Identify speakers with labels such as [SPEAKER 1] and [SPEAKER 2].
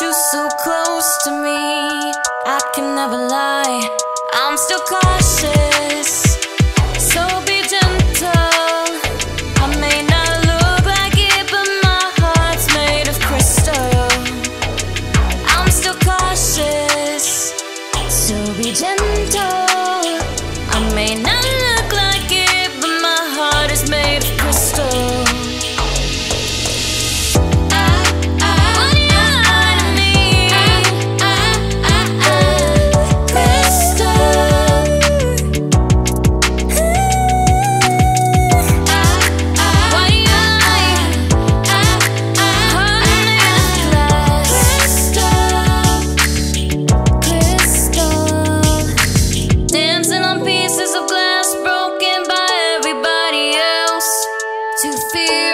[SPEAKER 1] you so close to me. I can never lie. I'm still calling Fearful